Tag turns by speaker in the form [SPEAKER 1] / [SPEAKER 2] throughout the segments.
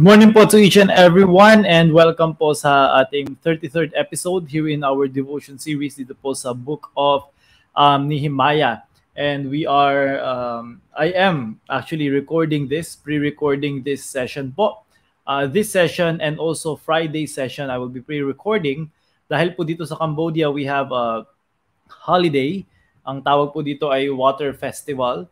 [SPEAKER 1] Morning po to each and everyone and welcome po sa ating 33rd episode here in our devotion series dito po sa Book of um, Nehemiah. And we are, um, I am actually recording this, pre-recording this session po. Uh, this session and also Friday session I will be pre-recording dahil po dito sa Cambodia we have a holiday. Ang tawag po dito ay Water Festival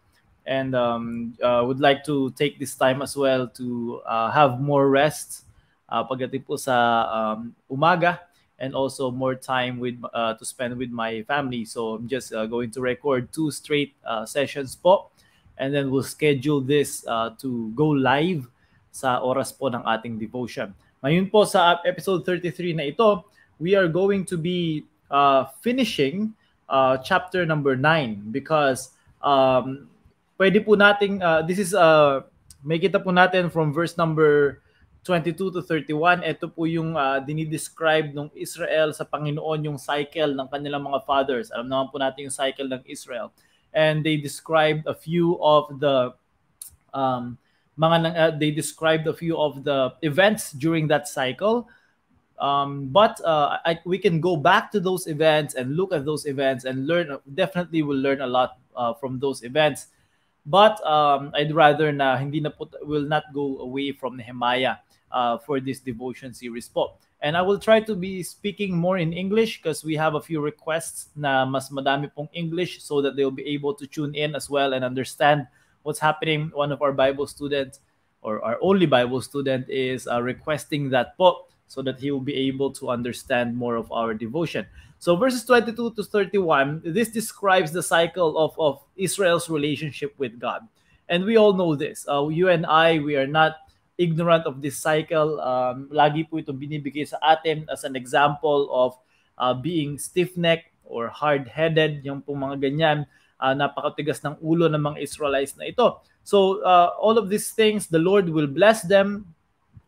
[SPEAKER 1] and um, uh, would like to take this time as well to uh, have more rest uh, pagdating po sa um, umaga and also more time with uh, to spend with my family. So I'm just uh, going to record two straight uh, sessions po and then we'll schedule this uh, to go live sa oras po ng ating devotion. Ngayon po sa episode 33 na ito, we are going to be uh, finishing uh, chapter number 9 because um, pwede po nating, uh, this is, uh, may kita po natin from verse number 22 to 31, ito po yung uh, dinidescribe ng Israel sa Panginoon yung cycle ng kanilang mga fathers. Alam naman po natin yung cycle ng Israel. And they described a few of the um, mga uh, they described a few of the events during that cycle. Um, but uh, I, we can go back to those events and look at those events and learn. Definitely, will learn a lot uh, from those events. But um, I'd rather na hindi na po, will not go away from Nehemiah uh, for this devotion series po. And I will try to be speaking more in English because we have a few requests na mas madami pong English so that they'll be able to tune in as well and understand what's happening. One of our Bible students or our only Bible student is uh, requesting that po so that he will be able to understand more of our devotion. So verses 22 to 31, this describes the cycle of, of Israel's relationship with God. And we all know this. Uh, you and I, we are not ignorant of this cycle. Um, lagi po ito binibigay sa atin as an example of uh, being stiff-necked or hard-headed, yung pong mga ganyan, uh, napakatigas ng ulo ng mga Israelites na ito. So uh, all of these things, the Lord will bless them.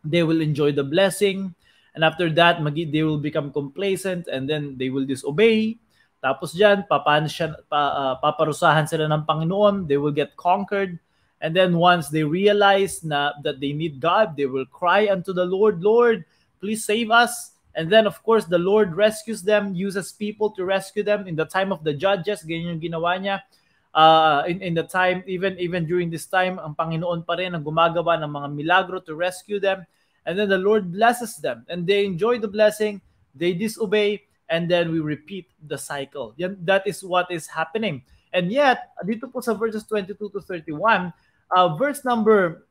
[SPEAKER 1] They will enjoy the blessing. And after that, magi they will become complacent and then they will disobey. Tapos diyan, papansya, pa, uh, paparusahan sila ng Panginoon. They will get conquered. And then once they realize na, that they need God, they will cry unto the Lord, Lord, please save us. And then, of course, the Lord rescues them, uses people to rescue them in the time of the judges. Ganyan yung ginawa niya. Uh, in, in the time, even even during this time, ang Panginoon pa rin ang gumagawa ng mga milagro to rescue them and then the Lord blesses them and they enjoy the blessing, they disobey, and then we repeat the cycle. That is what is happening. And yet, dito po sa verses 22 to 31, uh, verse number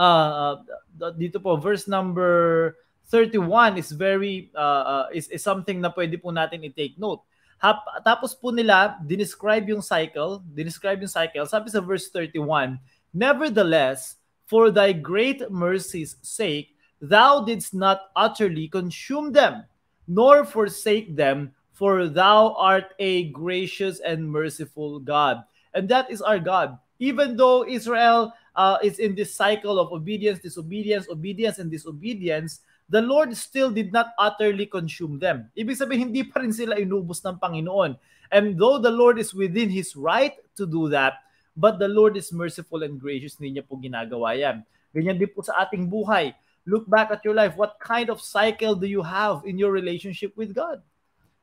[SPEAKER 1] uh, uh, dito po verse number 31 is very uh, uh, is, is something na pwede po natin i-take note. Hap, tapos po nila describe yung cycle, describe yung cycle. Sabi sa verse 31, nevertheless, for thy great mercy's sake, thou didst not utterly consume them, nor forsake them, for thou art a gracious and merciful God. And that is our God. Even though Israel uh, is in this cycle of obedience, disobedience, obedience, and disobedience, the Lord still did not utterly consume them. Ibig sabihin, hindi pa rin sila inubos ng Panginoon. And though the Lord is within His right to do that, But the Lord is merciful and gracious. Hindi niya po ginagawa yan. Ganyan din po sa ating buhay. Look back at your life. What kind of cycle do you have in your relationship with God?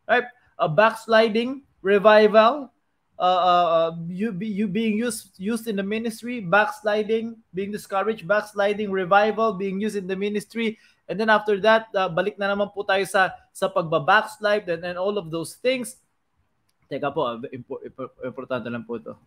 [SPEAKER 1] Right? A backsliding, revival, uh, uh, uh you be, you being used used in the ministry, backsliding, being discouraged, backsliding, revival, being used in the ministry, and then after that, uh, balik na naman po tayo sa sa pagba-backslide and, and all of those things. Teka po, importante lang po ito.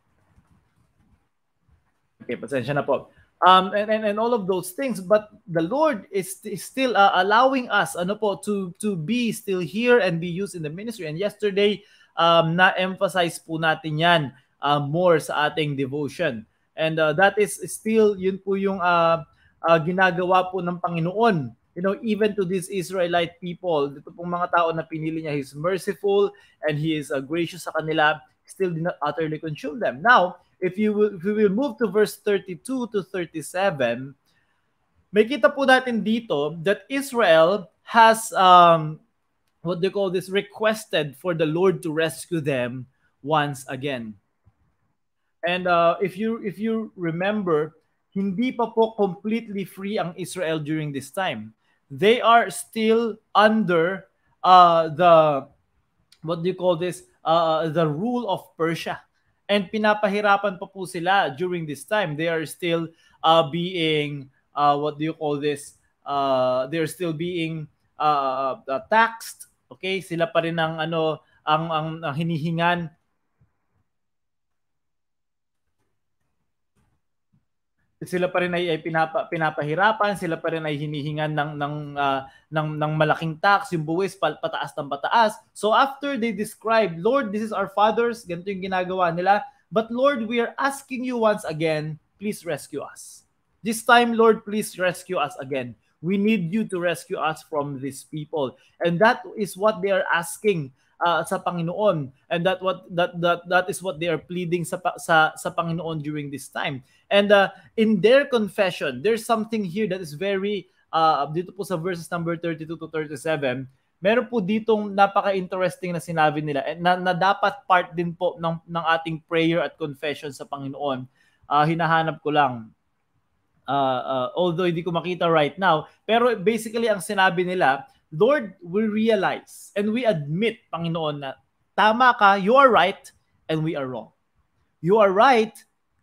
[SPEAKER 1] Okay, pasensya na po. Um, and, and, and all of those things, but the Lord is, is still uh, allowing us ano po, to, to be still here and be used in the ministry. And yesterday, um, na-emphasize po natin yan uh, more sa ating devotion. And uh, that is still, yun po yung uh, uh, ginagawa po ng Panginoon. You know, even to these Israelite people, dito pong mga tao na pinili niya, He's merciful and He is uh, gracious sa kanila, still did not utterly consume them. Now, if you will, if we will move to verse 32 to 37, may kita po natin dito that Israel has um, what they call this requested for the Lord to rescue them once again. And uh, if you if you remember, hindi pa po completely free ang Israel during this time. They are still under uh, the what do you call this? Uh, the rule of Persia. And pinapahirapan pa po sila during this time. They are still uh, being uh, what do you call this? Uh, they're still being uh, uh, taxed. Okay, sila pa rin ang ano ang ang, ang hinihingan sila pa rin ay, ay pinapa, pinapahirapan, sila pa rin ay hinihingan ng ng uh, ng ng malaking tax, yung buwis pataas ng pataas. So after they describe, Lord, this is our fathers, ganito yung ginagawa nila. But Lord, we are asking you once again, please rescue us. This time, Lord, please rescue us again. We need you to rescue us from these people. And that is what they are asking uh, sa Panginoon. And that what that that that is what they are pleading sa sa sa Panginoon during this time. And uh, in their confession, there's something here that is very uh, dito po sa verses number 32 to 37, meron po ditong napaka-interesting na sinabi nila na, na dapat part din po ng, ng ating prayer at confession sa Panginoon. Uh, hinahanap ko lang uh, uh, although hindi ko makita right now. Pero basically, ang sinabi nila, Lord, we realize and we admit, Panginoon, na tama ka, you are right, and we are wrong. You are right.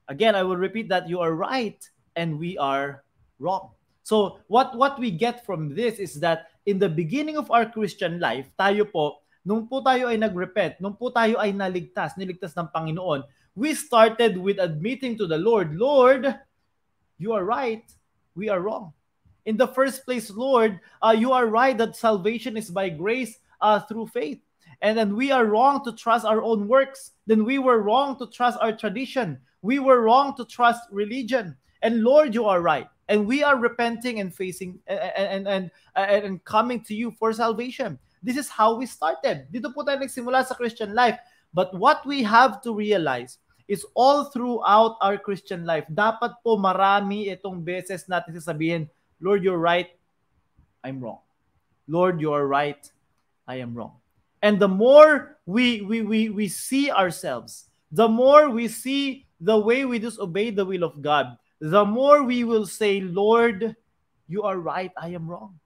[SPEAKER 1] Again, I will repeat that you are right, and we are wrong. So, what, what we get from this is that in the beginning of our Christian life, tayo po, nung po tayo ay nagrepent, nung po tayo ay naligtas, niligtas ng Panginoon, we started with admitting to the Lord, Lord, you are right, we are wrong. In the first place, Lord, uh, you are right that salvation is by grace uh, through faith. And then we are wrong to trust our own works. Then we were wrong to trust our tradition. We were wrong to trust religion. And Lord, you are right. And we are repenting and facing and and and, and, coming to you for salvation. This is how we started. Dito po tayo nagsimula sa Christian life. But what we have to realize is all throughout our Christian life. Dapat po marami itong beses natin sasabihin, Lord, you're right, I'm wrong. Lord, you are right, I am wrong. And the more we we we, we see ourselves, the more we see the way we disobey the will of God, the more we will say, Lord, you are right, I am wrong.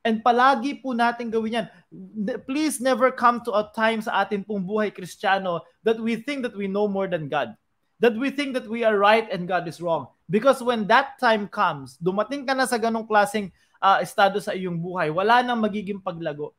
[SPEAKER 1] And palagi po natin gawin yan. Please never come to a time sa atin pong buhay kristyano that we think that we know more than God. That we think that we are right and God is wrong. Because when that time comes, dumating ka na sa ganong klaseng uh, estado sa iyong buhay, wala nang magiging paglago.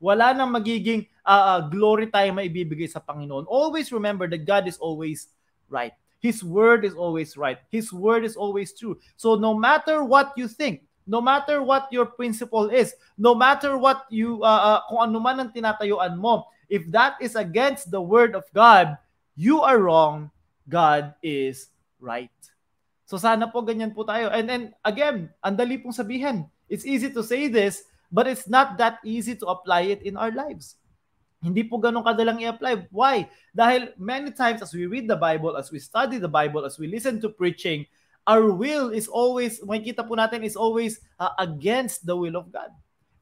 [SPEAKER 1] Wala nang magiging uh, glory tayo maibibigay sa Panginoon. Always remember that God is always right. His word is always right. His word is always true. So no matter what you think, no matter what your principle is, no matter what you, uh, uh, kung ano man ang tinatayuan mo, if that is against the word of God, you are wrong, God is right. So sana po ganyan po tayo. And then again, ang dali pong sabihin. It's easy to say this, but it's not that easy to apply it in our lives. Hindi po ganun kadalang i-apply. Why? Dahil many times as we read the Bible, as we study the Bible, as we listen to preaching, our will is always, makikita po natin, is always uh, against the will of God.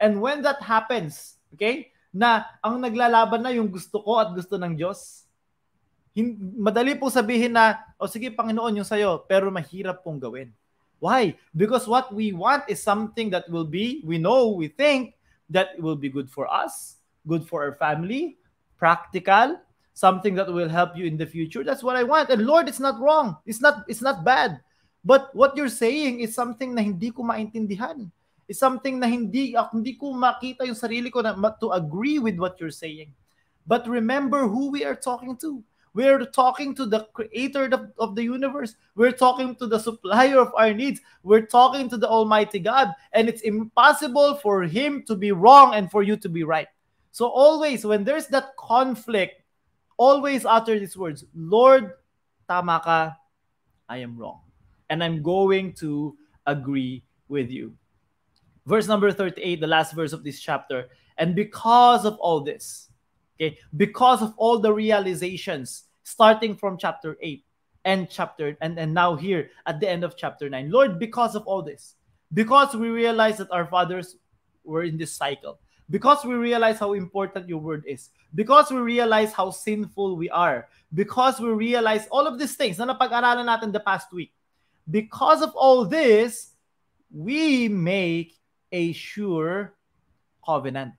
[SPEAKER 1] And when that happens, okay, na ang naglalaban na yung gusto ko at gusto ng Diyos, madali po sabihin na, o oh, sige Panginoon yung sa'yo, pero mahirap pong gawin. Why? Because what we want is something that will be, we know, we think, that will be good for us, good for our family, practical, something that will help you in the future. That's what I want. And Lord, it's not wrong. It's not it's not bad. But what you're saying is something na hindi ko maintindihan. Is something na hindi hindi ko makita yung sarili ko na to agree with what you're saying. But remember who we are talking to. We're talking to the creator of, the universe. We're talking to the supplier of our needs. We're talking to the Almighty God. And it's impossible for Him to be wrong and for you to be right. So, always, when there's that conflict, always utter these words Lord, tama ka, I am wrong and I'm going to agree with you. Verse number 38, the last verse of this chapter. And because of all this, okay, because of all the realizations starting from chapter 8 and chapter and, and now here at the end of chapter 9, Lord, because of all this, because we realize that our fathers were in this cycle, because we realize how important your word is, because we realize how sinful we are, because we realize all of these things na natin the past week, because of all this, we make a sure covenant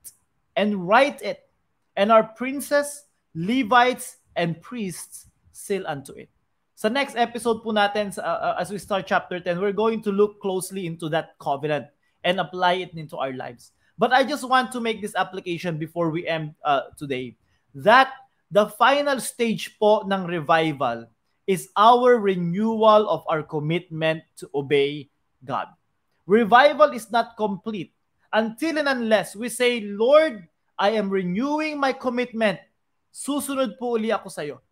[SPEAKER 1] and write it, and our princes, Levites, and priests seal unto it. Sa next episode po natin, uh, as we start chapter 10, we're going to look closely into that covenant and apply it into our lives. But I just want to make this application before we end uh, today. That the final stage po ng revival is our renewal of our commitment to obey God. Revival is not complete until and unless we say, Lord, I am renewing my commitment. Susunod po uli ako sa iyo.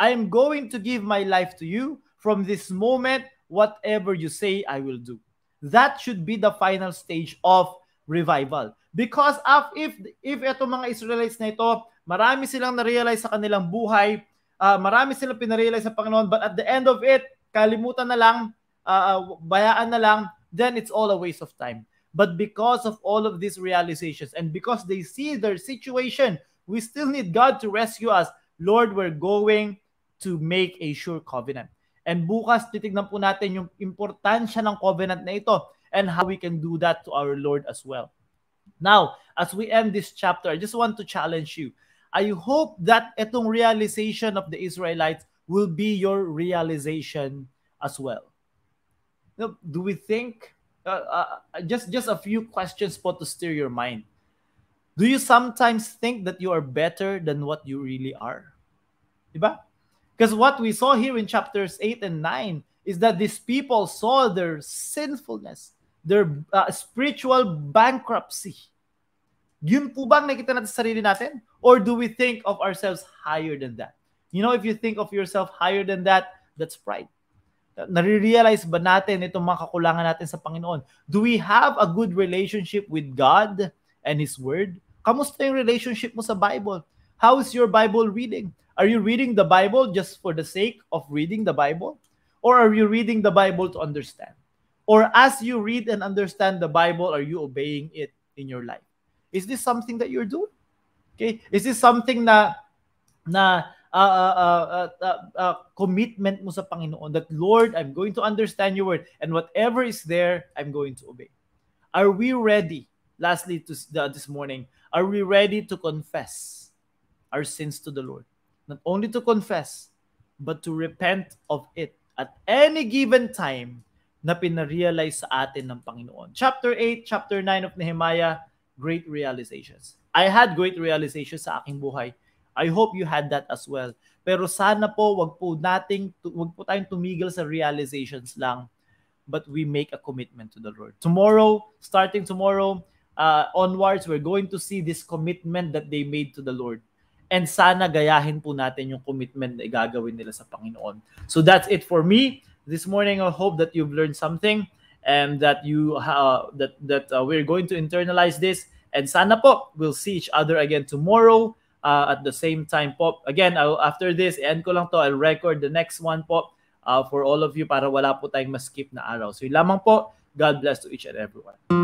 [SPEAKER 1] I am going to give my life to you. From this moment, whatever you say, I will do. That should be the final stage of revival. Because if if ito mga Israelites na ito, marami silang na-realize sa kanilang buhay, uh, marami silang pinarealize sa Panginoon, but at the end of it, kalimutan na lang, uh, bayaan na lang, then it's all a waste of time. But because of all of these realizations and because they see their situation, we still need God to rescue us. Lord, we're going to make a sure covenant. And bukas titignan po natin yung importansya ng covenant na ito and how we can do that to our Lord as well. Now, as we end this chapter, I just want to challenge you. I hope that itong realization of the Israelites will be your realization as well. Do we think uh, uh, just just a few questions po to steer your mind? Do you sometimes think that you are better than what you really are? Diba? Because what we saw here in chapters 8 and 9 is that these people saw their sinfulness, their uh, spiritual bankruptcy. Yun po bang nakita natin sa sarili natin? Or do we think of ourselves higher than that? You know, if you think of yourself higher than that, that's pride. Nare-realize ba natin itong mga kakulangan natin sa Panginoon? Do we have a good relationship with God and His Word? Kamusta yung relationship mo sa Bible? How is your Bible reading? Are you reading the Bible just for the sake of reading the Bible? Or are you reading the Bible to understand? Or as you read and understand the Bible, are you obeying it in your life? Is this something that you're doing? Okay? Is this something na na uh, uh, uh, uh, uh, commitment mo sa Panginoon that Lord, I'm going to understand your word and whatever is there, I'm going to obey. Are we ready? Lastly, to uh, this morning, are we ready to confess our sins to the Lord? not only to confess, but to repent of it at any given time na pinarealize sa atin ng Panginoon. Chapter 8, chapter 9 of Nehemiah, great realizations. I had great realizations sa aking buhay. I hope you had that as well. Pero sana po wag po nating wag po tayong tumigil sa realizations lang but we make a commitment to the Lord. Tomorrow, starting tomorrow uh, onwards, we're going to see this commitment that they made to the Lord. And sana gayahin po natin yung commitment na igagawin nila sa Panginoon. So that's it for me. This morning, I hope that you've learned something and that you uh, that that uh, we're going to internalize this. And sana po, we'll see each other again tomorrow uh, at the same time po. Again, I'll, after this, end ko lang to. I'll record the next one po uh, for all of you para wala po tayong ma-skip na araw. So yun lamang po. God bless to each and everyone.